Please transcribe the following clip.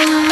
Bye.